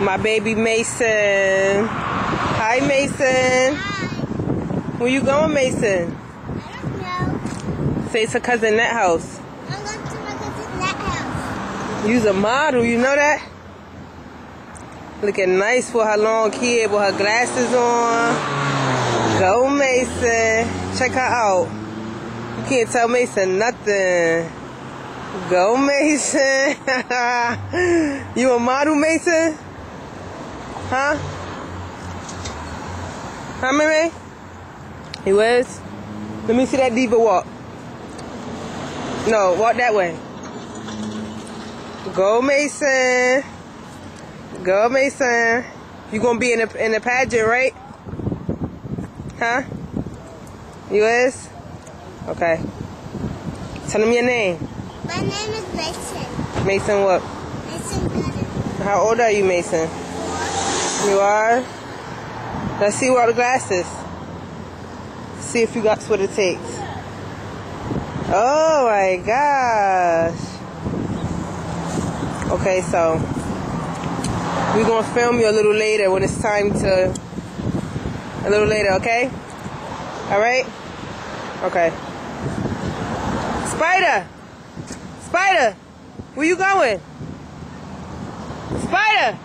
My baby Maesyn. Hi, Maesyn. Hi. Where you going, Maesyn? I don't know. Say to cousin Net house. I'm going to my cousin's net house. You's a model, you know that? Looking nice for her long kid with her glasses on. Go, Maesyn. Check her out. You can't tell Maesyn nothing. Go, Maesyn. you a model, Maesyn? Huh? Huh, Mimi? He was? Let me see that diva walk. No, walk that way. Go, Maesyn. Go, Maesyn. You gonna be in the in the pageant, right? Huh? You is? Okay. Tell them your name. My name is Maesyn. Maesyn what? Maesyn Cutter. How old are you, Maesyn? You are? Let's see what the glasses. See if you got what it takes. Oh my gosh. Okay, so we're gonna film you a little later when it's time to a little later, okay? Alright? Okay. Spider! Spider! Where you going? Spider!